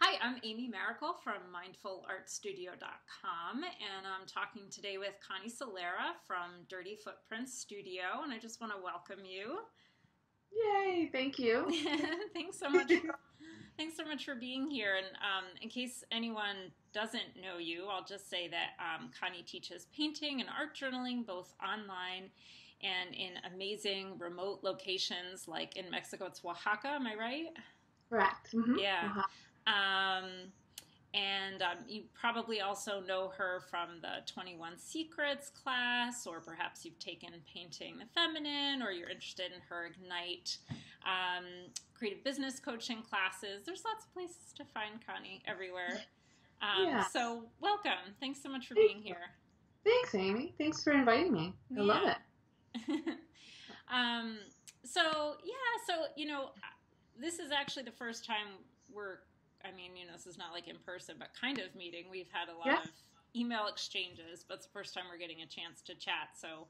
Hi, I'm Amy Maricle from MindfulArtStudio.com, and I'm talking today with Connie Solera from Dirty Footprints Studio, and I just want to welcome you. Yay! Thank you. Thanks so much. Thanks so much for being here. And um, in case anyone doesn't know you, I'll just say that um, Connie teaches painting and art journaling both online and in amazing remote locations, like in Mexico, it's Oaxaca. Am I right? Correct. Mm-hmm. Yeah. Uh-huh. Um, and um, you probably also know her from the 21 Secrets class, or perhaps you've taken Painting the Feminine, or you're interested in her Ignite um, creative business coaching classes. There's lots of places to find Connie everywhere. Um, Yeah. So, welcome. Thanks so much for Thank being you. here. Thanks, Amy. Thanks for inviting me. I love it. um, so yeah, so you know, this is actually the first time we're. I mean, you know, this is not like in person, but kind of meeting. We've had a lot Yeah. of email exchanges, but it's the first time we're getting a chance to chat. So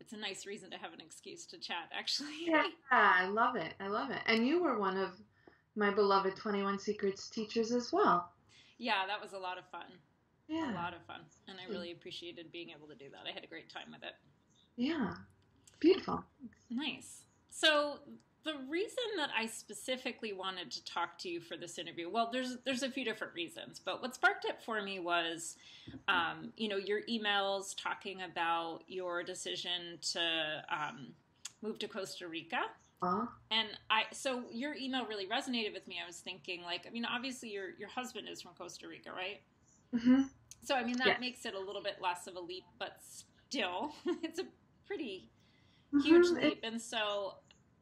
it's a nice reason to have an excuse to chat, actually. Yeah, I love it. I love it. And you were one of my beloved 21 Secrets teachers as well. yeah, that was a lot of fun. Yeah. A lot of fun, and I really appreciated being able to do that. I had a great time with it. Yeah. Beautiful. Nice. So the reason that I specifically wanted to talk to you for this interview, well, there's there's a few different reasons, but what sparked it for me was, um, you know, your emails talking about your decision to um, move to Costa Rica. Aw. And I, so your email really resonated with me. I was thinking, like, I mean, obviously your your husband is from Costa Rica, right? hmm So I mean, that Yes. makes it a little bit less of a leap, but still, it's a pretty huge Mhm. leap. And so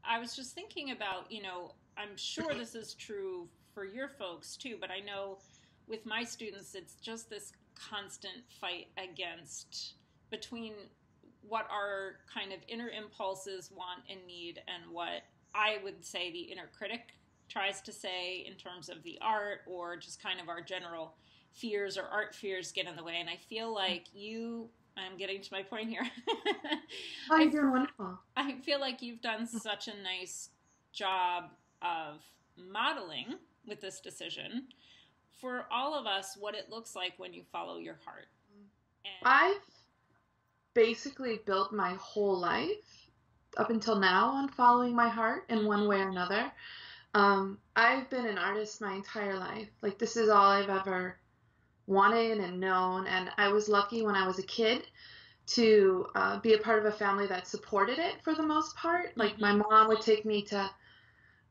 I was just thinking about, you know, I'm sure this is true for your folks too, but I know with my students, it's just this constant fight against between what our kind of inner impulses want and need and what I would say the inner critic tries to say in terms of the art or just kind of our general fears or art fears get in the way. And I feel like you, I'm getting to my point here. Oh, you're doing wonderful. I feel like you've done such a nice job of modeling with this decision for all of us what it looks like when you follow your heart. And I've basically built my whole life up until now on following my heart in one way or another. Um, I've been an artist my entire life. Like, this is all I've ever wanted and known. And I was lucky when I was a kid to uh, be a part of a family that supported it for the most part. Like, my mom would take me to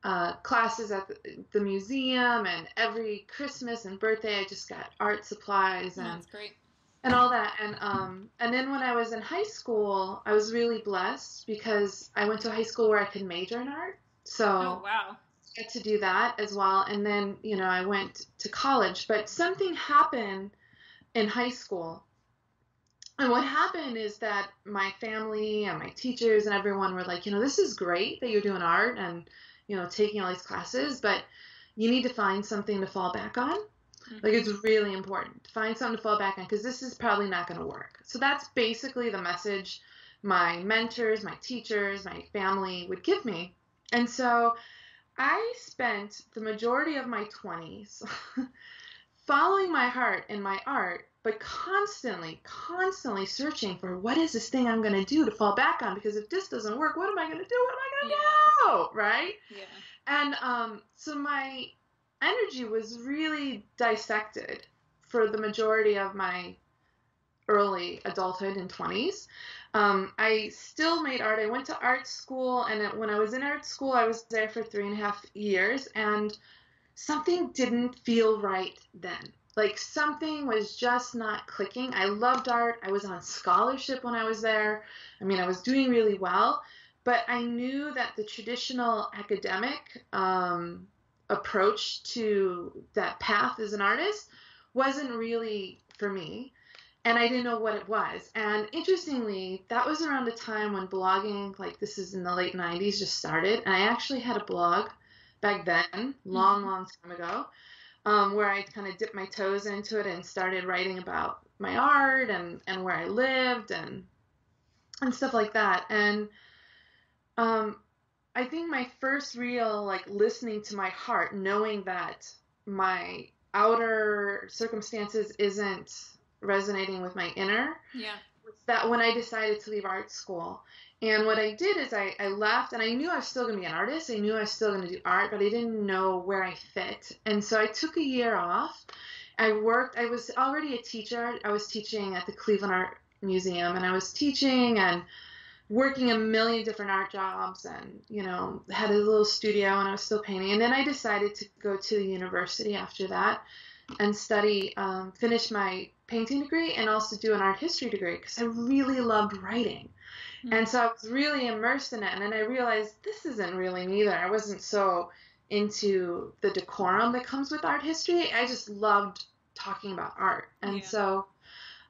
uh, classes at the, the museum, and every Christmas and birthday, I just got art supplies and that's great. and all that and um and then when I was in high school I was really blessed because I went to a high school where I could major in art so Oh, wow. To do that as well. And then you know I went to college but something happened in high school. And what happened is that my family and my teachers and everyone were like you know this is great that you're doing art and you know taking all these classes but you need to find something to fall back on. Mm-hmm. Like it's really important. To find something to fall back on because this is probably not going to work. So that's basically the message my mentors, my teachers, my family would give me. And so I spent the majority of my 20s following my heart and my art, but constantly, constantly searching for what is this thing I'm going to do to fall back on because if this doesn't work, what am I going to do? What am I going to do? Right? Yeah. And um, so my energy was really dissected for the majority of my early adulthood and 20s. Um, I still made art. I went to art school, and when I was in art school, I was there for three and a half years, and something didn't feel right then. Like something was just not clicking. I loved art. I was on scholarship when I was there. I mean, I was doing really well, but I knew that the traditional academic um, approach to that path as an artist wasn't really for me and I didn't know what it was. And interestingly, that was around the time when blogging, like this is in the late 90s, just started. And I actually had a blog back then, long, long time ago, um, where I kind of dipped my toes into it and started writing about my art and, and where I lived and and stuff like that. And um, I think my first real like listening to my heart, knowing that my outer circumstances isn't resonating with my inner. Yeah. That when I decided to leave art school. And what I did is I, I left and I knew I was still going to be an artist. I knew I was still going to do art, but I didn't know where I fit. And so I took a year off. I worked, I was already a teacher. I was teaching at the Cleveland Art Museum and I was teaching and working a million different art jobs and, you know, had a little studio and I was still painting. And then I decided to go to the university after that and study, um, finish my painting degree and also do an art history degree because I really loved writing. Mm-hmm. And so I was really immersed in it. And then I realized this isn't really me either. I wasn't so into the decorum that comes with art history. I just loved talking about art. And yeah. so,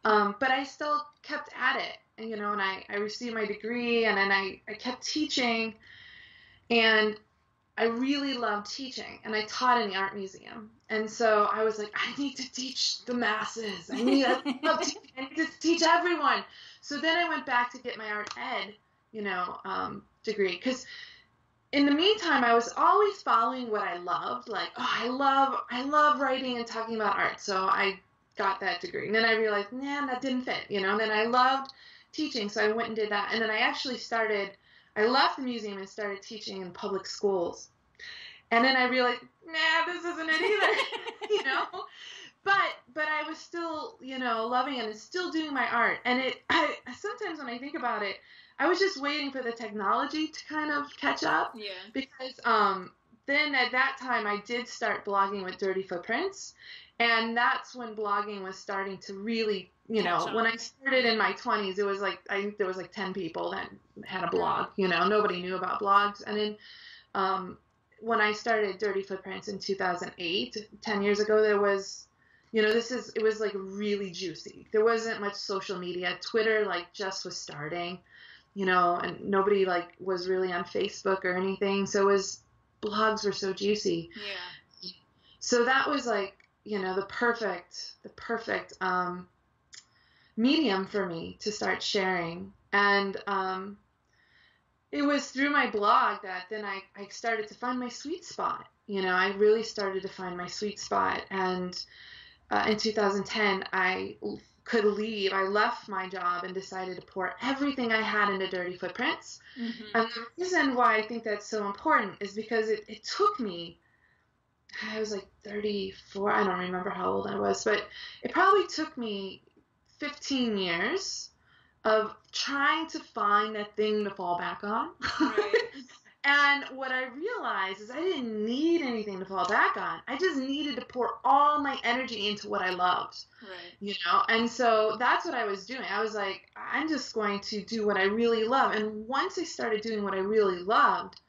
um, but I still kept at it, and, you know, and I, I received my degree and then I, I kept teaching. And I really loved teaching, and I taught in the art museum. And so I was like, I need to teach the masses. I need, I need to teach everyone. So then I went back to get my art ed, you know, um, degree because in the meantime I was always following what I loved. Like, oh, I love I love writing and talking about art. So I got that degree. And then I realized, nah, that didn't fit, you know. And then I loved teaching, so I went and did that. And then I actually started. I left the museum and started teaching in public schools. And then I realized, nah, this isn't it either, you know? But but I was still you know loving it and still doing my art. And it I sometimes when I think about it I was just waiting for the technology to kind of catch up. Yeah. Because um then at that time I did start blogging with Dirty Footprints. And that's when blogging was starting to really you know when I started in my 20s it was like I think there was like 10 people that had a blog you know nobody knew about blogs. And then um when I started Dirty Footprints in 2008, 10 years ago, there was you know this is it was like really juicy. There wasn't much social media. Twitter like just was starting you know and nobody like was really on facebook or anything. So it was blogs were so juicy. Yeah. So that was like you know the perfect the perfect um medium for me to start sharing and um it was through my blog that then I, I started to find my sweet spot you know i really started to find my sweet spot and uh, in 2010, I could leave. I left my job and decided to pour everything I had into Dirty Footprints. Mm-hmm. And the reason why I think that's so important is because it, it took me, I was like 34, I don't remember how old I was, but it probably took me 15 years of trying to find that thing to fall back on. Right. And what I realized is I didn't need anything to fall back on. I just needed to pour all my energy into what I loved. Right. You know? And so that's what I was doing. I was like, I'm just going to do what I really love. And once I started doing what I really loved,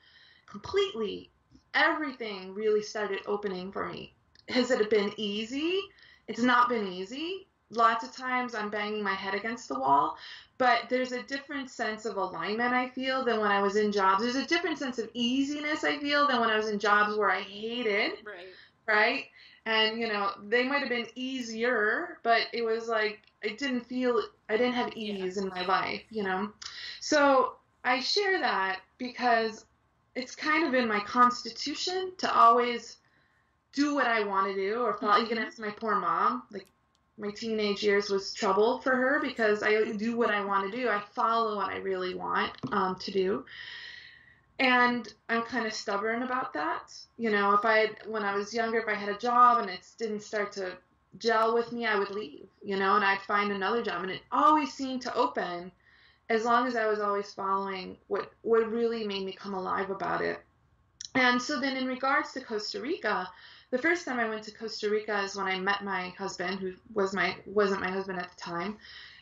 completely, everything really started opening for me. Has it been easy? It's not been easy. Lots of times I'm banging my head against the wall, but there's a different sense of alignment I feel than when I was in jobs. There's a different sense of easiness I feel than when I was in jobs where I hated. Right. Right? And you know, they might have been easier, but it was like it didn't feel I didn't have ease yeah. in my life, you know. So I share that because it's kind of in my constitution to always do what I want to do or follow. Mm-hmm. You can ask my poor mom, like my teenage years was trouble for her because I do what I want to do. I follow what I really want um, to do. And I'm kind of stubborn about that. You know, if I when I was younger, if I had a job and it didn't start to gel with me, I would leave, you know, and I'd find another job. And it always seemed to open as long as I was always following what, what really made me come alive about it. And so then in regards to Costa Rica, the first time I went to Costa Rica is when I met my husband, who was my wasn't my husband at the time,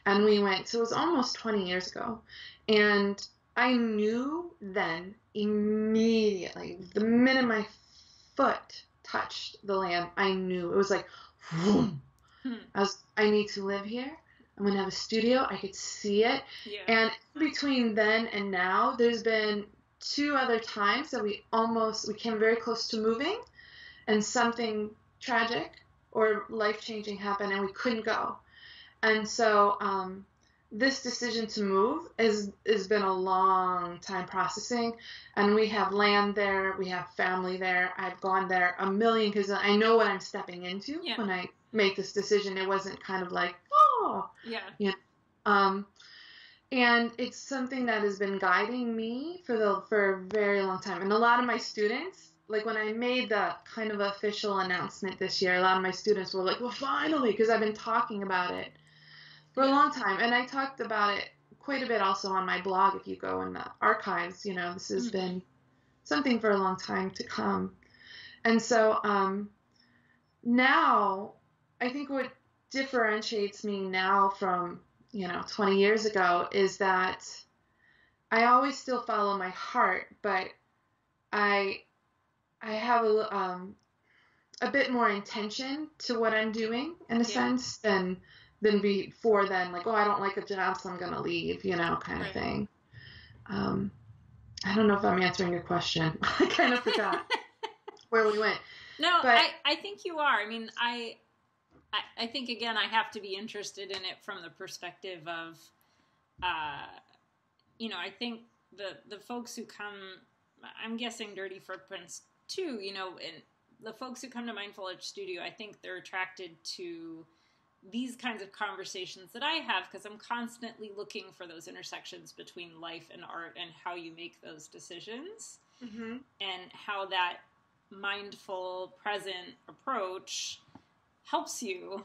and we went. So it was almost 20 years ago, and I knew then immediately the minute my foot touched the land, I knew it was like. Hmm. I was I need to live here. I'm gonna have a studio. I could see it. Yeah. And between then and now, there's been two other times that we almost we came very close to moving and something tragic or life changing happened and we couldn't go. And so um, this decision to move is has been a long time processing and we have land there we have family there i've gone there a million because i know what i'm stepping into Yeah. when i make this decision it wasn't kind of like oh Yeah. um and it's something that has been guiding me for the for a very long time. And a lot of my students like when i made the kind of official announcement this year a lot of my students were like well finally because i've been talking about it for a long time. And i talked about it quite a bit also on my blog if you go in the archives you know this has Mhm. been something for a long time to come. And so um now i think what differentiates me now from you know 20 years ago is that i always still follow my heart but i i have a um a bit more intention to what i'm doing in a Yeah. sense than than before then like oh i don't like a job so i'm gonna leave you know kind Right. of thing um i don't know if i'm answering your question i kind of forgot where we went No, But- I, I think you are. I mean, I, I I think again, I have to be interested in it from the perspective of, uh, you know, I think the the folks who come, I'm guessing Dirty Footprints too. You know, and the folks who come to Mindful Art Studio, I think they're attracted to these kinds of conversations that I have because I'm constantly looking for those intersections between life and art and how you make those decisions mm-hmm. and how that mindful present approach helps you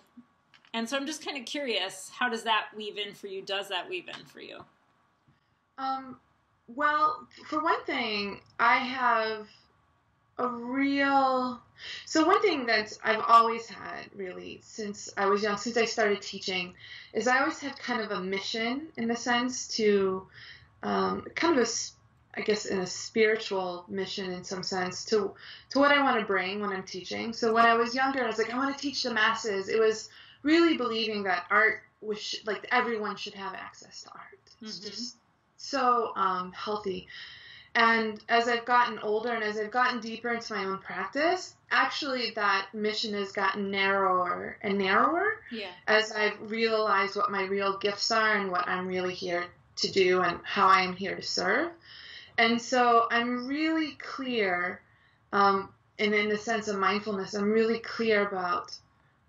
and so i'm just kind of curious how does that weave in for you does that weave in for you Um, well, for one thing, I have a real. So, one thing that I've always had, really, since I was young, since I started teaching, is I always had kind of a mission in the sense to, um, kind of a, I guess, in a spiritual mission in some sense to, to what I want to bring when I'm teaching. So, when I was younger, I was like, I want to teach the masses. It was really believing that art was, like, everyone should have access to art. It's Mhm. just so um, healthy. And as I've gotten older and as I've gotten deeper into my own practice, actually that mission has gotten narrower and narrower yeah as I've realized what my real gifts are and what I'm really here to do and how I am here to serve. And so I'm really clear, um, and in the sense of mindfulness, I'm really clear about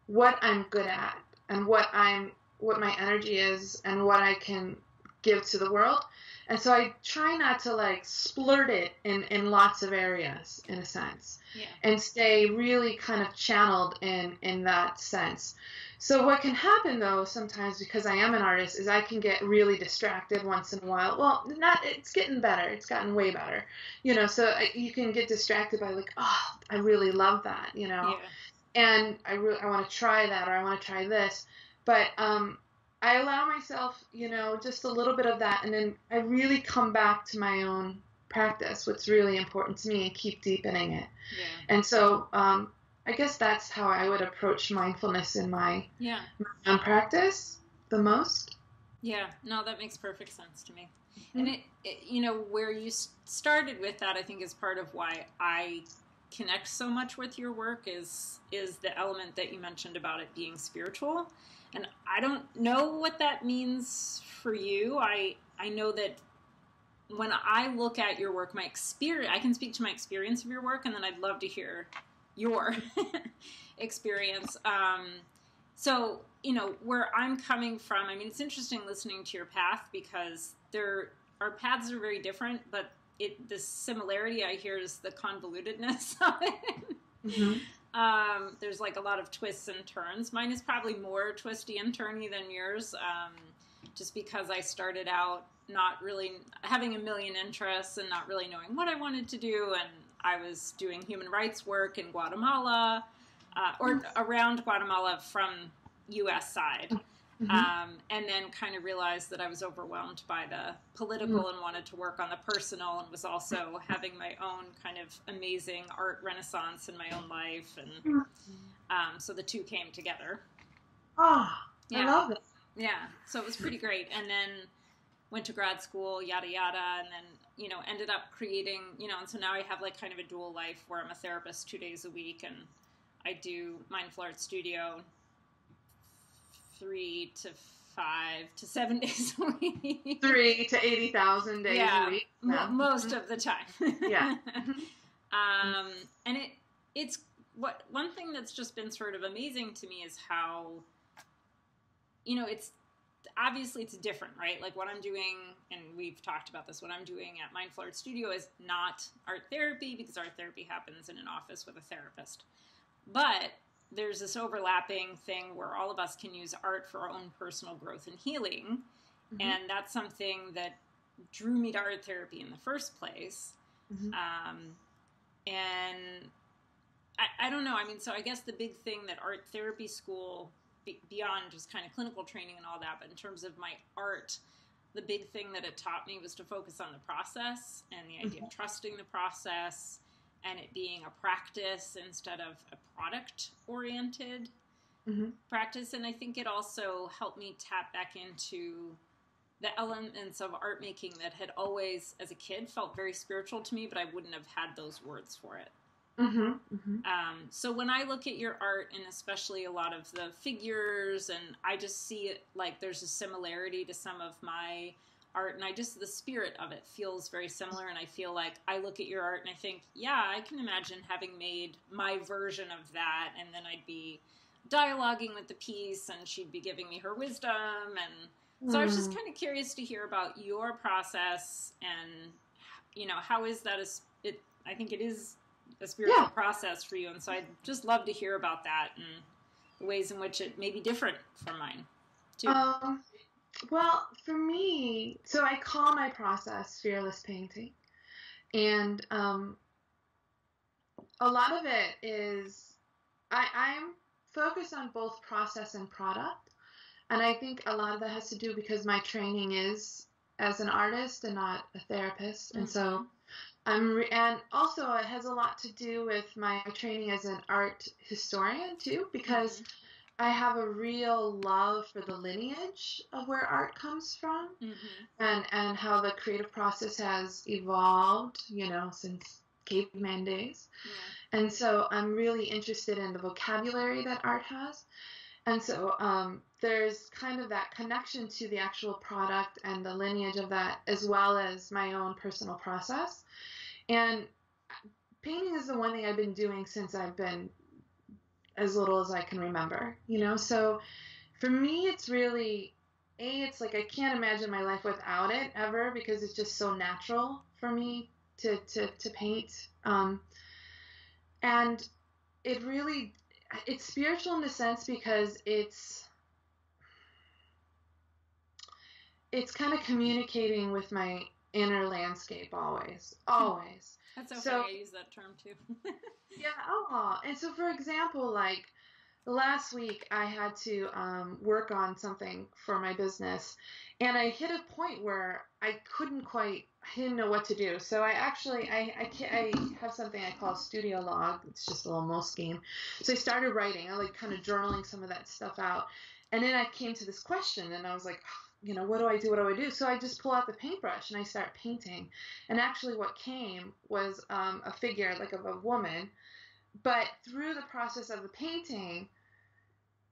what I'm good at and what I'm what my energy is and what I can give to the world. And so I try not to like splurt it in, in lots of areas in a sense yeah and stay really kind of channeled in in that sense. So what can happen though sometimes because I am an artist is I can get really distracted once in a while. Well, not it's getting better. It's gotten way better. You know, so I, you can get distracted by like, oh, I really love that, you know. yeah And I really I want to try that or I want to try this. But um I allow myself, you know, just a little bit of that and then I really come back to my own practice, what's really important to me and keep deepening it. yeah And so um, I guess that's how I would approach mindfulness in my yeah. own practice the most. yeah. No that makes perfect sense to me. Mm-hmm. And it, it you know where you started with that i think is part of why i connect so much with your work is is the element that you mentioned about it being spiritual. And i don't know what that means for you. I i know that when i look at your work my experience i can speak to my experience of your work and then i'd love to hear your experience. Um so you know where i'm coming from i mean it's interesting listening to your path because there our paths are very different but it the similarity i hear is the convolutedness of it. Mhm. um, there's like a lot of twists and turns. Mine is probably more twisty and turny than yours um, just because i started out not really having a million interests and not really knowing what i wanted to do and i was doing human rights work in guatemala uh, or around guatemala from us side Mhm. um, and then kind of realized that I was overwhelmed by the political and wanted to work on the personal, and was also having my own kind of amazing art renaissance in my own life, and um, so the two came together. Oh, I love it. yeah. So it was pretty great, and then went to grad school, yada yada, and then you know ended up creating, you know, and so now I have like kind of a dual life where I'm a therapist two days a week, and I do mindful art studio three to five to seven days a week. Three to 80,000 days yeah, a week. Yeah. most of the time. yeah. um, and it it's what one thing that's just been sort of amazing to me is how you know it's obviously it's different right like what i'm doing and we've talked about this what i'm doing at mindful art studio is not art therapy because art therapy happens in an office with a therapist but there's this overlapping thing where all of us can use art for our own personal growth and healing mm-hmm. and that's something that drew me to art therapy in the first place mm-hmm. um, and I, I don't know. I mean, so I guess the big thing that art therapy school, beyond just kind of clinical training and all that, but in terms of my art, the big thing that it taught me was to focus on the process and the idea mm-hmm. of trusting the process and it being a practice instead of a product oriented mm-hmm. practice. And I think it also helped me tap back into the elements of art making that had always, as a kid, felt very spiritual to me, but I wouldn't have had those words for it. Mm-hmm, mm-hmm. Um, so when I look at your art, and especially a lot of the figures, and I just see it like there's a similarity to some of my art, and I just the spirit of it feels very similar. And I feel like I look at your art and I think, yeah, I can imagine having made my version of that, and then I'd be dialoguing with the piece, and she'd be giving me her wisdom, and so mm. I was just mm. kind of curious to hear about your process, and you know, how is that? As it, I think it is a spiritual yeah. process for you. And so I'd just love to hear about that and the ways in which it may be different from mine, too. Um, well, for me, so I call my process fearless painting. And um, a lot of it is, I, I'm focused on both process and product. And I think a lot of that has to do because my training is as an artist and not a therapist. Mm-hmm. And so mm-hmm. I'm re- and also it has a lot to do with my training as an art historian too, because mm-hmm. I have a real love for the lineage of where art comes from, mm-hmm. and and how the creative process has evolved, you know, since caveman days. Yeah. And so I'm really interested in the vocabulary that art has. And so um, there's kind of that connection to the actual product and the lineage of that, as well as my own personal process. And painting is the one thing I've been doing since I've been as little as I can remember, you know? So for me, it's really, A, it's like I can't imagine my life without it ever because it's just so natural for me to, to, to paint. Um, and it really, it's spiritual in the sense because it's, it's kind of communicating with my inner landscape always, always. That's okay. So, I use that term too. yeah. Oh, and so for example, like last week, I had to um, work on something for my business, and I hit a point where I couldn't quite, I didn't know what to do. So I actually, I, I, I have something I call studio log. It's just a little Moleskine. So I started writing. I like kind of journaling some of that stuff out, and then I came to this question, and I was like. You know, what do I do? What do I do? So I just pull out the paintbrush and I start painting. And actually, what came was um, a figure, like of a woman. But through the process of the painting,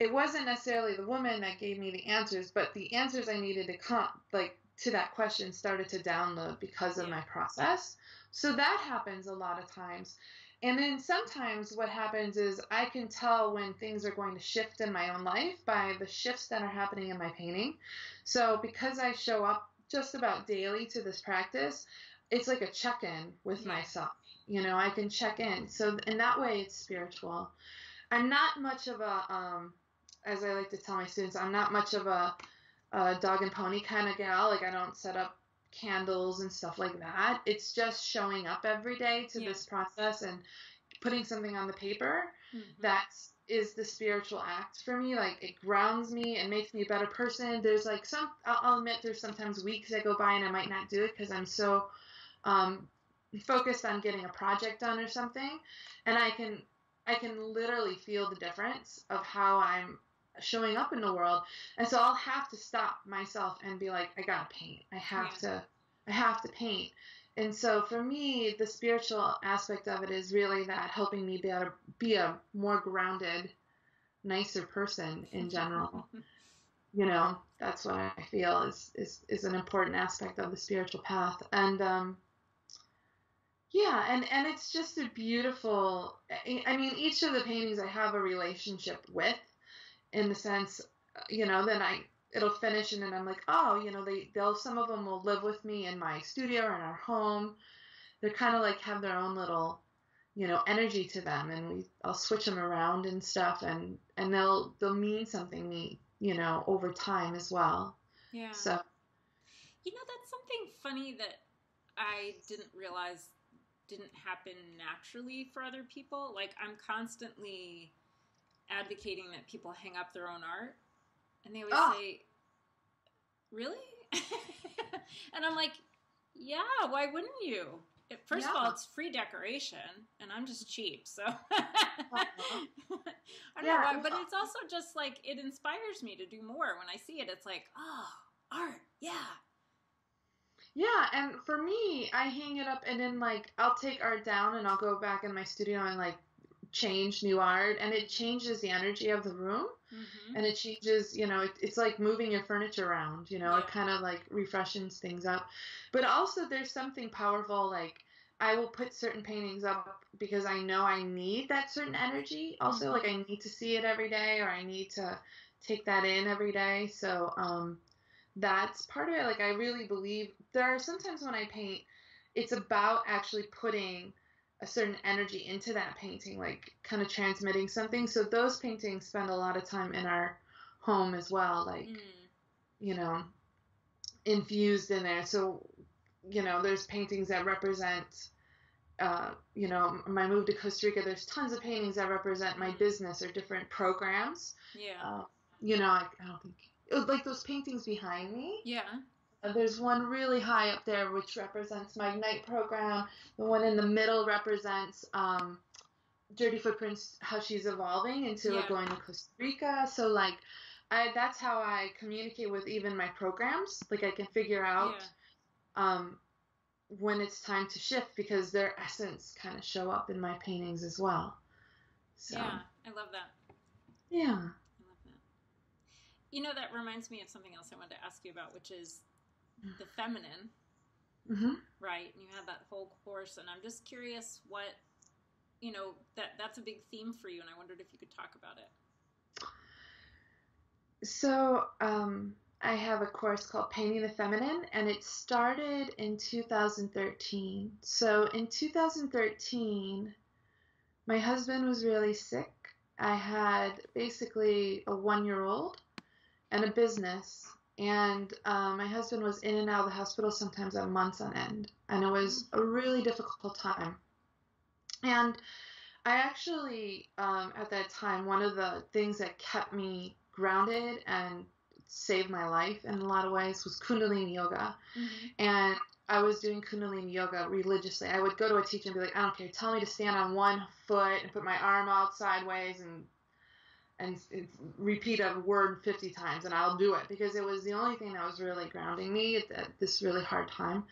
it wasn't necessarily the woman that gave me the answers, but the answers I needed to come, like to that question, started to download because of my process. So that happens a lot of times. And then sometimes what happens is I can tell when things are going to shift in my own life by the shifts that are happening in my painting. So because I show up just about daily to this practice, it's like a check in with myself. You know, I can check in. So in that way, it's spiritual. I'm not much of a, um, as I like to tell my students, I'm not much of a, a dog and pony kind of gal. Like I don't set up candles and stuff like that. It's just showing up every day to yeah. this process and putting something on the paper mm-hmm. that is the spiritual act for me. Like it grounds me and makes me a better person. There's like some, I'll, admit there's sometimes weeks that go by and I might not do it because I'm so um, focused on getting a project done or something. And I can, I can literally feel the difference of how I'm showing up in the world. And so I'll have to stop myself and be like, I gotta paint. I have to I have to paint. And so for me, the spiritual aspect of it is really that helping me be to be a more grounded, nicer person in general. you know, that's what I feel is is is an important aspect of the spiritual path. And um, yeah, and and it's just a beautiful. I mean, each of the paintings I have a relationship with, in the sense, you know, then I it'll finish and then I'm like, oh, you know, they they'll some of them will live with me in my studio or in our home. They're kind of like have their own little, you know, energy to them, and we I'll switch them around and stuff, and and they'll they'll mean something neat, you know, over time as well. Yeah. So. You know, that's something funny that I didn't realize didn't happen naturally for other people. Like I'm constantly advocating that people hang up their own art and they always oh. say, Really? and I'm like, Yeah, why wouldn't you? First yeah. of all, it's free decoration, and I'm just cheap, so. I don't yeah. know why, but it's also just like it inspires me to do more. When I see it, it's like, oh, art, yeah. Yeah, and for me, I hang it up, and then like I'll take art down, and I'll go back in my studio and like change new art, and it changes the energy of the room. Mm-hmm. And it changes, you know, it, it's like moving your furniture around, you know, yeah. it kind of like refreshes things up. But also, there's something powerful, like, I will put certain paintings up because I know I need that certain energy. Also, mm-hmm. like, I need to see it every day or I need to take that in every day. So, um, that's part of it. Like, I really believe there are sometimes when I paint, it's about actually putting a certain energy into that painting, like kind of transmitting something. So those paintings spend a lot of time in our home as well, like mm. you know, infused in there. So you know, there's paintings that represent. Uh, you know, my move to Costa Rica, there's tons of paintings that represent my business or different programs. Yeah. Uh, you know, I, I don't think like those paintings behind me. Yeah. Uh, there's one really high up there which represents my Ignite program. The one in the middle represents um, Dirty Footprints, how she's evolving into yeah. going to Costa Rica. So like, I that's how I communicate with even my programs. Like I can figure out yeah. um, when it's time to shift because their essence kind of show up in my paintings as well. So, yeah, I love that. Yeah. I love that. You know, that reminds me of something else I wanted to ask you about, which is the feminine, mm-hmm. right? And you have that whole course, and I'm just curious what you know that that's a big theme for you, and I wondered if you could talk about it. So um, I have a course called Painting the Feminine, and it started in 2013. So in 2013, my husband was really sick. I had basically a one year old and a business and um, my husband was in and out of the hospital sometimes at months on end and it was a really difficult time and i actually um, at that time one of the things that kept me grounded and saved my life in a lot of ways was kundalini yoga mm-hmm. and I was doing Kundalini yoga religiously. I would go to a teacher and be like, I don't care, tell me to stand on one foot and put my arm out sideways and and repeat a word 50 times and I'll do it because it was the only thing that was really grounding me at, at this really hard time.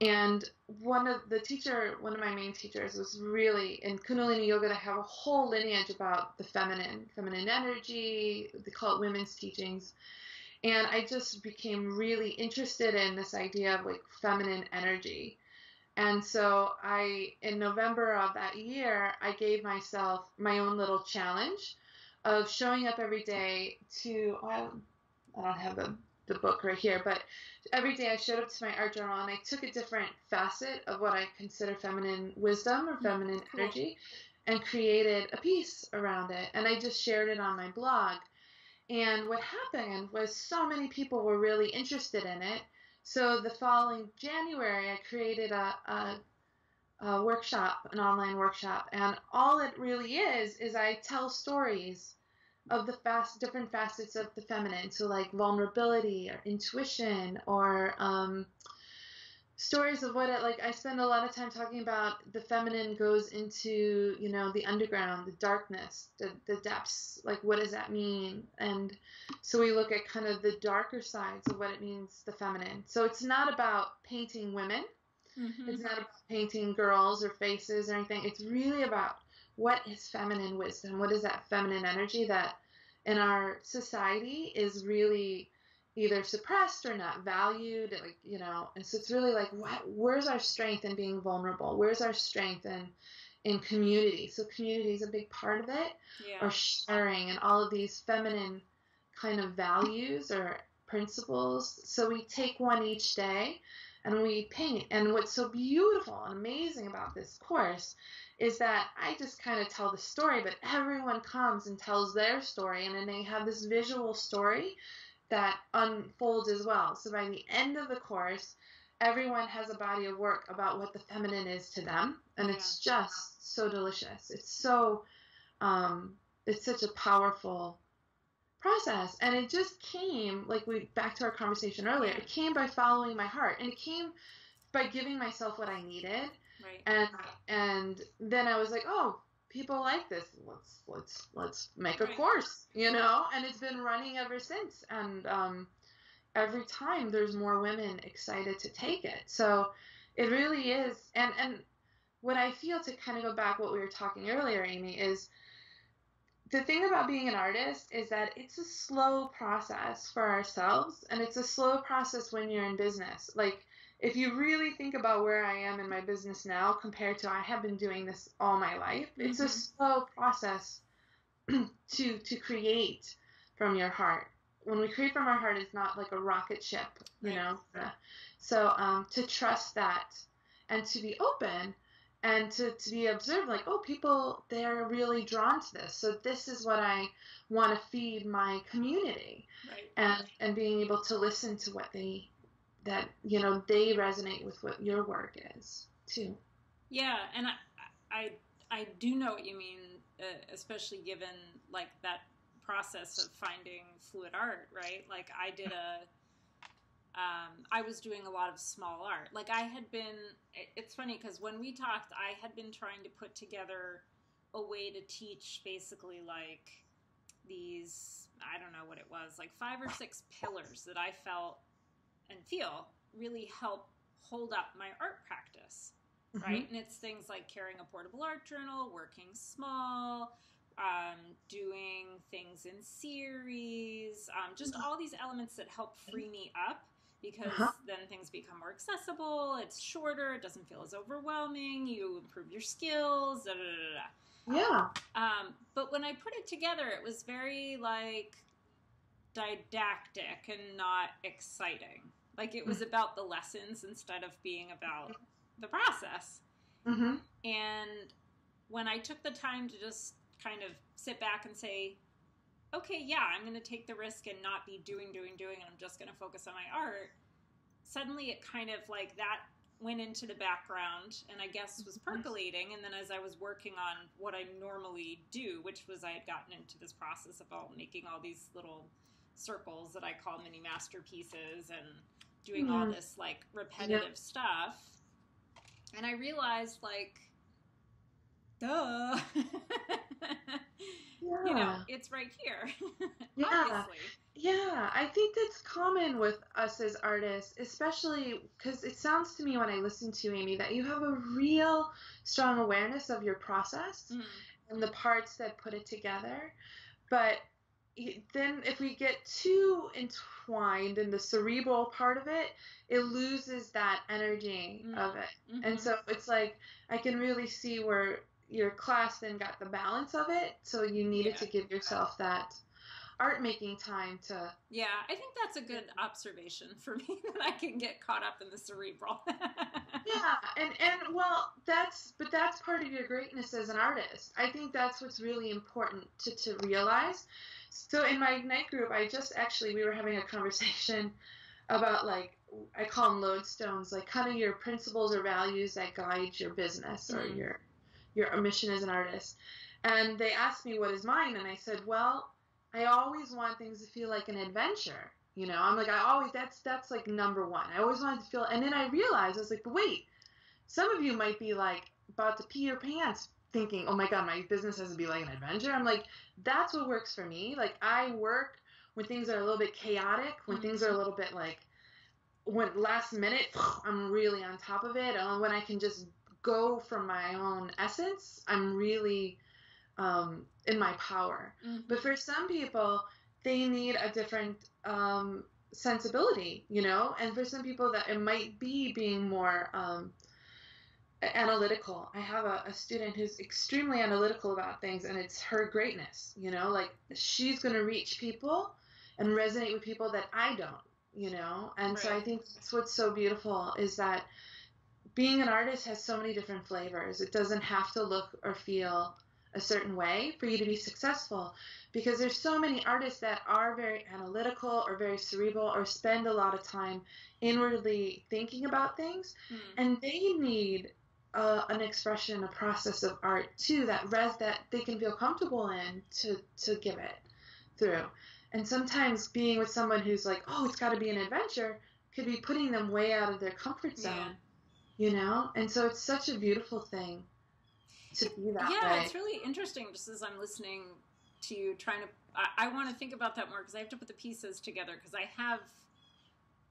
And one of the teacher, one of my main teachers was really in Kundalini Yoga. I have a whole lineage about the feminine, feminine energy. They call it women's teachings. And I just became really interested in this idea of like feminine energy. And so I, in November of that year, I gave myself my own little challenge of showing up every day to well, I don't have the the book right here, but every day I showed up to my art journal and I took a different facet of what I consider feminine wisdom or mm, feminine cool. energy and created a piece around it. And I just shared it on my blog. And what happened was so many people were really interested in it. So the following January, I created a, a a workshop, an online workshop, and all it really is is I tell stories of the fast different facets of the feminine, so like vulnerability or intuition or um, stories of what it like. I spend a lot of time talking about the feminine goes into you know the underground, the darkness, the the depths. Like what does that mean? And so we look at kind of the darker sides of what it means the feminine. So it's not about painting women Mm-hmm. It's not about painting girls or faces or anything. It's really about what is feminine wisdom? What is that feminine energy that in our society is really either suppressed or not valued like you know and so it's really like what where's our strength in being vulnerable where's our strength in in community so community is a big part of it Yeah. or sharing and all of these feminine kind of values or principles so we take one each day and we paint and what's so beautiful and amazing about this course is that I just kind of tell the story, but everyone comes and tells their story, and then they have this visual story that unfolds as well. So by the end of the course, everyone has a body of work about what the feminine is to them, and it's just so delicious. It's so, um, it's such a powerful process, and it just came like we back to our conversation earlier. It came by following my heart, and it came by giving myself what I needed Right. and and then I was like, oh, people like this. Let's let's let's make a course, you know. And it's been running ever since. And um, every time there's more women excited to take it. So it really is. And and what I feel to kind of go back what we were talking earlier, Amy, is the thing about being an artist is that it's a slow process for ourselves, and it's a slow process when you're in business. Like if you really think about where I am in my business now compared to I have been doing this all my life, it's a Mhm. slow process to to create from your heart. When we create from our heart, it's not like a rocket ship, you Right. know. So um, to trust that and to be open and to, to be observed, like, oh, people they're really drawn to this. So this is what I want to feed my community Right. and and being able to listen to what they that you know they resonate with what your work is too Yeah, and I, I, I do know what you mean, uh, especially given like that process of finding fluid art, right? Like I did a, um, I was doing a lot of small art. Like I had been. It's funny because when we talked, I had been trying to put together a way to teach basically like these. I don't know what it was, like five or six pillars that I felt and feel really help hold up my art practice right? And it's things like carrying a portable art journal, working small, um, doing things in series, um, just all these elements that help free me up because Uh-huh. then things become more accessible. It's shorter. It doesn't feel as overwhelming. You improve your skills. Da, da, da, da. yeah Um, but when I put it together, it was very like didactic and not exciting. Like it was about the lessons instead of being about the process. mm-hmm. And when I took the time to just kind of sit back and say, okay, yeah, I'm going to take the risk and not be doing, doing, doing, and I'm just going to focus on my art, suddenly it kind of like that went into the background and I guess was percolating. And then as I was working on what I normally do, which was I had gotten into this process of all making all these little circles that I call mini masterpieces and doing all Mhm. this like repetitive stuff. And I realized like, duh. yeah you know, it's right here. Yeah. Obviously. yeah i think that's common with us as artists especially because it sounds to me when i listen to amy that you have a real strong awareness of your process Mm. and the parts that put it together. But then if we get too entwined in the cerebral part of it, it loses that energy Mm. of it. Mhm. And so it's like I can really see where your class then got the balance of it. So you needed Yeah. to give yourself that art making time to yeah, I think that's a good observation for me that I can get caught up in the cerebral. yeah and and well that's but that's part of your greatness as an artist i think that's what's really important to, to realize so in my ignite group i just actually we were having a conversation about like i call them lodestones like kind of your principles or values that guide your business or Mhm. your your mission as an artist and they asked me what is mine and i said well i always want things to feel like an adventure you know, I'm like, I always, that's, that's like number one. I always wanted to feel, and then I realized, I was like, but wait, some of you might be like about to pee your pants thinking, oh my God, my business has to be like an adventure. I'm like, that's what works for me. Like, I work when things are a little bit chaotic, when things are a little bit like, when last minute, I'm really on top of it. And when I can just go from my own essence, I'm really um, in my power. Mm-hmm. But for some people, they need a different um, sensibility, you know. And for some people, that it might be being more um, analytical. I have a, a student who's extremely analytical about things, and it's her greatness, you know. Like she's going to reach people and resonate with people that I don't, you know. And so I think that's what's so beautiful is that being an artist has so many different flavors. It doesn't have to look or feel a certain way for you to be successful because there's so many artists that are very analytical or very cerebral or spend a lot of time inwardly thinking about things Mm. and they need uh, an expression a process of art too that res that they can feel comfortable in to to give it through and sometimes being with someone who's like oh it's got to be an adventure could be putting them way out of their comfort zone Yeah. You know and so it's such a beautiful thing to be that yeah, way it's really interesting just as I'm listening to you trying to. I, I want to think about that more because I have to put the pieces together because I have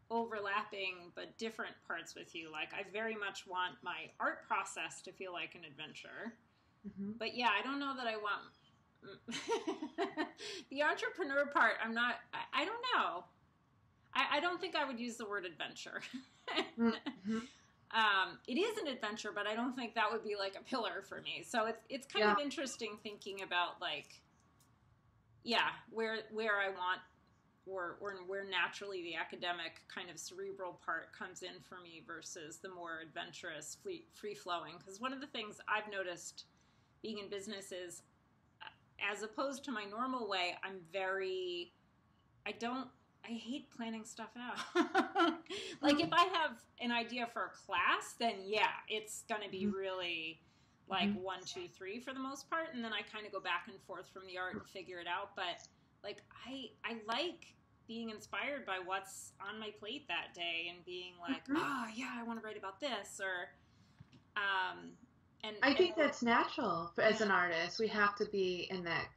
overlapping but different parts with you. Like, I very much want my art process to feel like an adventure. Mhm. But yeah, I don't know that I want. the entrepreneur part, I'm not. I, I don't know. I, I don't think I would use the word adventure. Mhm. Um, it is an adventure, but I don't think that would be like a pillar for me. So it's it's kind of interesting thinking about like, yeah, where where I want or or where naturally the academic kind of cerebral part comes in for me versus the more adventurous, free free flowing. Because one of the things I've noticed being in business is, uh, as opposed to my normal way, I'm very, I don't I hate planning stuff out. like if I have an idea for a class, then yeah, it's gonna be Mhm. really like Mhm. one, two, three for the most part, and then I kind of go back and forth from the art and figure it out. But like I, I like being inspired by what's on my plate that day and being like, oh yeah, I want to write about this or, um, and I think and- that's natural for, as Yeah. an artist. We have to be in that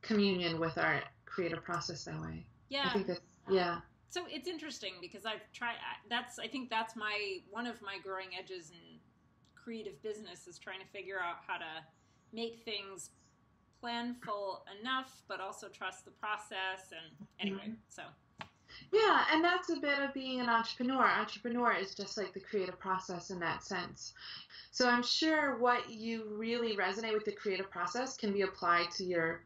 communion with our creative process that way. yeah. I think that's yeah. so it's interesting because I've tried. That's I think that's my one of my growing edges in creative business is trying to figure out how to make things planful enough, but also trust the process. And anyway, Mhm. so Yeah, and that's a bit of being an entrepreneur. Entrepreneur is just like the creative process in that sense. So I'm sure what you really resonate with the creative process can be applied to your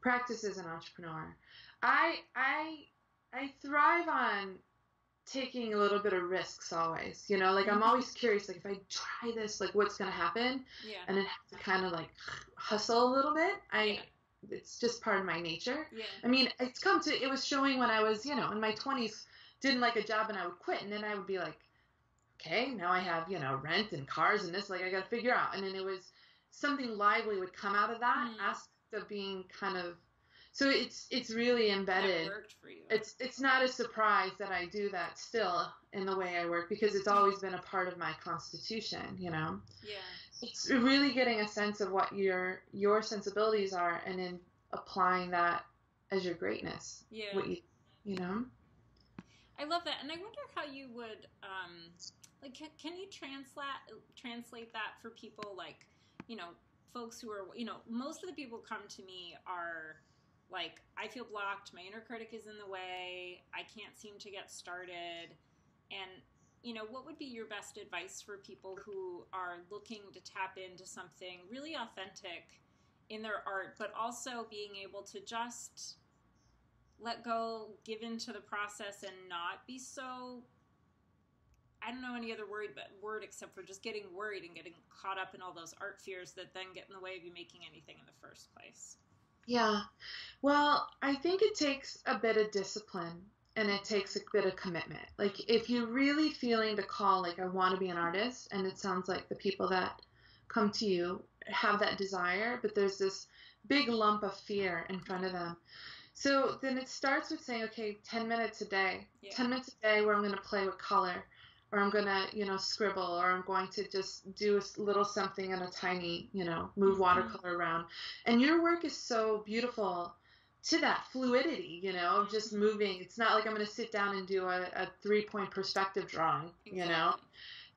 practice as an entrepreneur. I I I thrive on taking a little bit of risks always. You know, like I'm Mhm. always curious like if I try this, like what's going to happen? yeah, And then have to kind of like hustle a little bit. I Yeah. it's just part of my nature. yeah, I mean, it's come to it was showing when I was, you know, in my 20s, didn't like a job and I would quit and then I would be like, okay, now I have, you know, rent and cars and this like I got to figure out. And then it was something lively would come out of that Mm. aspect of being kind of so it's it's really that embedded. worked for you. It's it's not a surprise that I do that still in the way I work because it's always been a part of my constitution, you know yeah, it's really getting a sense of what your your sensibilities are and then applying that as your greatness yeah. what you you know I love that, and I wonder how you would um, like. Can, can you translate translate that for people like you know folks who are you know most of the people come to me are like I feel blocked. My inner critic is in the way. I can't seem to get started, and you know what would be your best advice for people who are looking to tap into something really authentic in their art, but also being able to just let go, give into the process, and not be so. I don't know any other word, but word except for just getting worried and getting caught up in all those art fears that then get in the way of you making anything in the first place. Yeah. Well i think it takes a bit of discipline and it takes a bit of commitment. Like if you're really feeling the call like i want to be an artist and it sounds like the people that come to you have that desire but there's this big lump of fear in front of them. So then it starts with saying okay 10 minutes a day. Yeah. 10 minutes a day where I'm going to play with color or I'm going to, you know, scribble or I'm going to just do a little something in a tiny, you know, move Mhm. watercolor around. And your work is so beautiful to that fluidity, you know, of just moving. It's not like I'm going to sit down and do a, a three point perspective drawing, you know?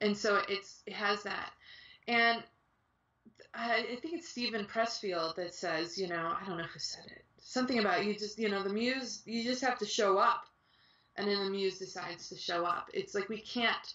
And so it's it has that and I, I think it's Steven Pressfield that says, you know, I don't know who said it. Something about you just, you know, the muse, you just have to show up. And then the muse decides to show up. It's like we can't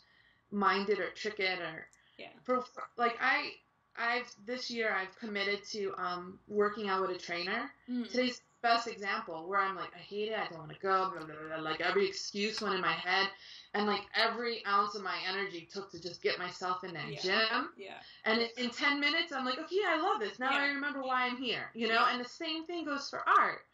mind it or trick it or Yeah. for- like I I've this year I've committed to um working out with a trainer. Mm. Today's best example where I'm like I hate it, I don't want to go, blah, blah, blah, like every excuse went in my head and like every ounce of my energy took to just get myself in that Yeah. gym. Yeah. And in- in 10 minutes, I'm like, okay, I love this. Now I remember why I'm here, you know? And the same thing goes for art.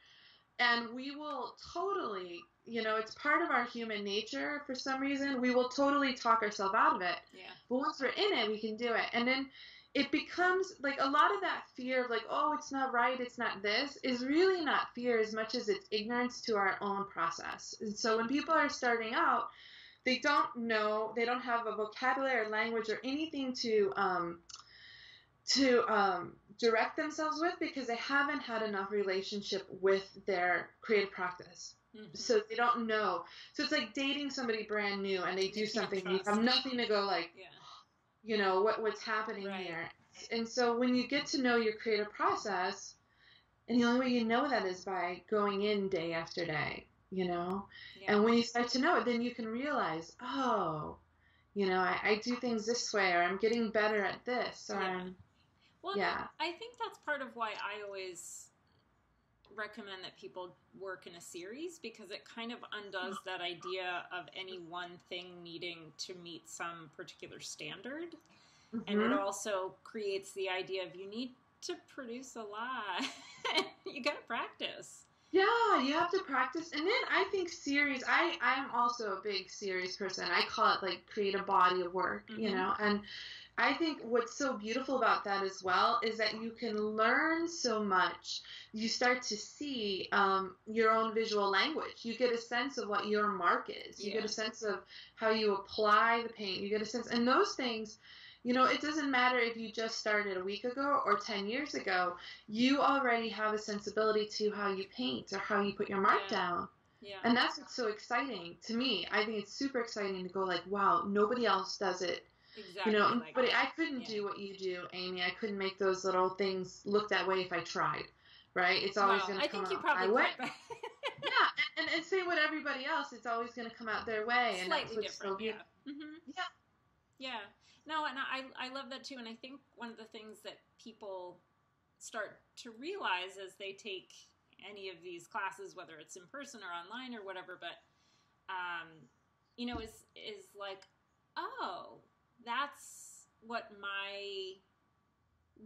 And we will totally, you know, it's part of our human nature for some reason. We will totally talk ourselves out of it. Yeah. But once we're in it, we can do it. And then it becomes like a lot of that fear of like, oh, it's not right, it's not this, is really not fear as much as it's ignorance to our own process. And so when people are starting out, they don't know, they don't have a vocabulary or language or anything to um, to um, direct themselves with because they haven't had enough relationship with their creative practice. Mhm. So they don't know. So it's like dating somebody brand new and they do something and you have nothing to go like, Yeah. you know, what what's happening Right. here. And so when you get to know your creative process, and the only way you know that is by going in day after day, you know? Yeah. And when you start to know it, then you can realize, oh, you know, I, I do things this way, or I'm getting better at this, or Yeah. I'm, Well, Yeah. I think that's part of why I always recommend that people work in a series because it kind of undoes that idea of any one thing needing to meet some particular standard. And it Mhm. also creates the idea of you need to produce a lot. you got to practice. Yeah, you have to practice. And then I think series, I, I'm also a big series person. I call it like create a body of work, you Mhm. know? And I think what's so beautiful about that as well is that you can learn so much. You start to see um, your own visual language. You get a sense of what your mark is. You get a sense of how you apply the paint. You get a sense, and those things, you know, it doesn't matter if you just started a week ago or 10 years ago, you already have a sensibility to how you paint or how you put your mark Yeah. down. Yeah. And that's what's so exciting to me. I think it's super exciting to go like, wow, nobody else does it. Exactly. You know, like but that. I couldn't Yeah. do what you do, Amy. I couldn't make those little things look that way if I tried. Right? It's always Well, going to come out. I come think you probably my way. yeah, and, and say what everybody else, it's always going to come out their way, and that's slightly what's so different. beautiful. yeah. hmm Yeah. Yeah. No, and I I love that too. And I think one of the things that people start to realize as they take any of these classes, whether it's in person or online or whatever, but um, you know, is is like, oh, that's what my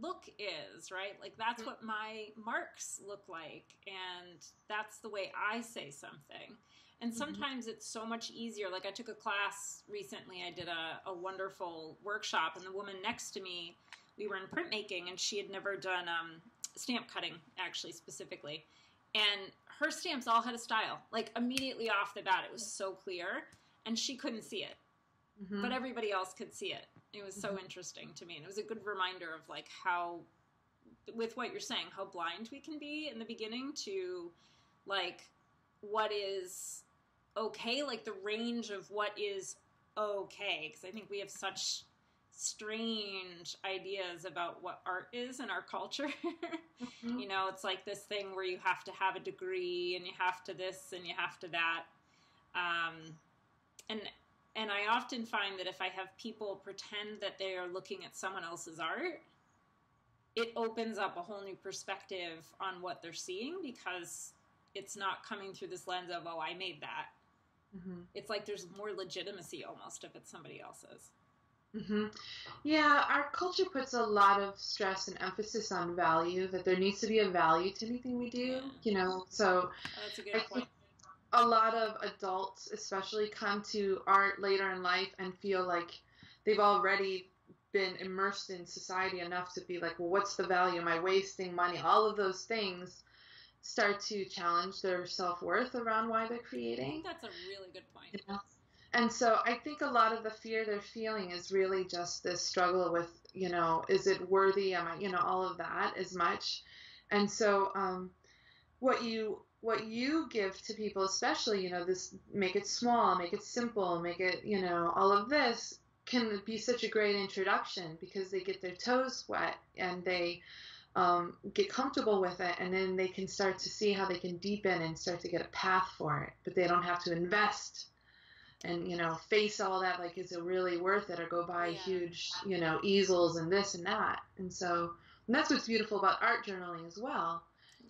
look is, right? Like that's Mhm. what my marks look like, and that's the way I say something. And Mhm. sometimes it's so much easier. Like I took a class recently, I did a, a wonderful workshop, and the woman next to me, we were in printmaking, and she had never done um, stamp cutting, actually, specifically. And her stamps all had a style, like immediately off the bat. It was so clear, and she couldn't see it Mhm. but everybody else could see it. It was so Mhm. interesting to me, and it was a good reminder of like how, with what you're saying, how blind we can be in the beginning to, like, what is okay, like the range of what is okay, because I think we have such strange ideas about what art is in our culture. Mhm. you know, it's like this thing where you have to have a degree and you have to this and you have to that. Um, and and I often find that if I have people pretend that they are looking at someone else's art, it opens up a whole new perspective on what they're seeing because it's not coming through this lens of, oh, I made that. Mhm. It's like there's more legitimacy almost if it's somebody else's. hmm Yeah, our culture puts a lot of stress and emphasis on value, that there needs to be a value to anything we do, Yeah. you know, so Oh, that's a good I point. think a lot of adults, especially, come to art later in life and feel like they've already been immersed in society enough to be like, well, what's the value? Am I wasting money? All of those things start to challenge their self worth around why they're creating. that's a really good point. You know? And so I think a lot of the fear they're feeling is really just this struggle with, you know, is it worthy? Am I, you know, all of that as much. And so um, what you what you give to people, especially, you know, this make it small, make it simple, make it, you know, all of this can be such a great introduction because they get their toes wet and they um, get comfortable with it, and then they can start to see how they can deepen and start to get a path for it. But they don't have to invest and you know face all that like is it really worth it or go buy Yeah. huge you know easels and this and that. And so and that's what's beautiful about art journaling as well.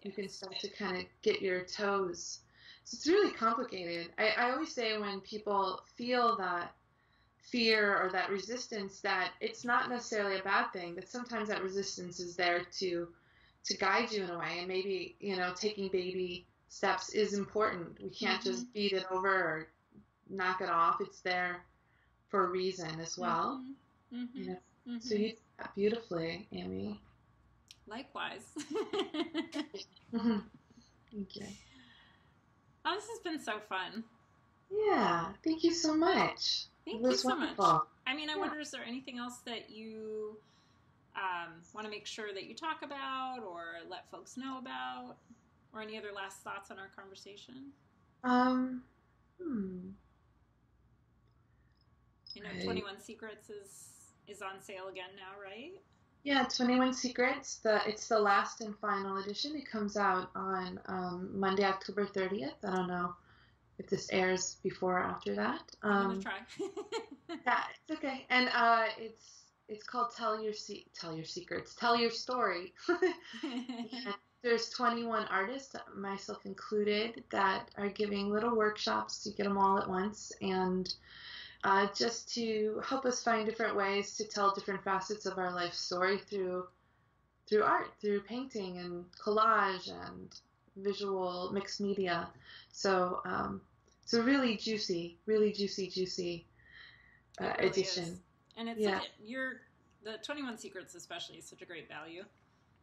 You can start to kind of get your toes. So it's really complicated. I, I always say when people feel that fear or that resistance that it's not necessarily a bad thing that sometimes that resistance is there to to guide you in a way and maybe you know taking baby steps is important we can't just beat it over or knock it off it's there for a reason as well Mhm. Mhm. you know Mhm. so you beautifully amy Likewise. thank you oh, this has been so fun. yeah thank you so much Thank you so much. I mean, I Yeah. wonder is there anything else that you um, want to make sure that you talk about or let folks know about, or any other last thoughts on our conversation? um hmm. You know, Right. Twenty One Secrets is is on sale again now, right? Yeah, 21 Secrets. The it's the last and final edition. It comes out on um, Monday, October 30th. I don't know if this airs before or after that. I'm Um, gonna try. yeah, it's okay. And uh, it's it's called Tell Your Se- Tell Your Secrets. Tell Your Story. And there's 21 artists, myself included, that are giving little workshops to get them all at once and uh, just to help us find different ways to tell different facets of our life story through through art, through painting and collage and visual mixed media. So um, it's a really juicy, really juicy, juicy uh, really edition. is. And it's Yeah. a, you're the Twenty One Secrets especially is such a great value.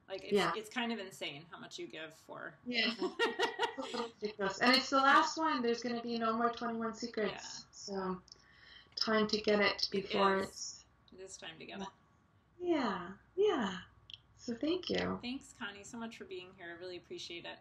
Like it's Yeah. it's kind of insane how much you give for. Yeah. And it's the last one. There's going to be no more 21 secrets. So time to get it before it's. it is time to get it. Yeah, yeah. So thank you. Thanks, Connie, so much for being here. I really appreciate it.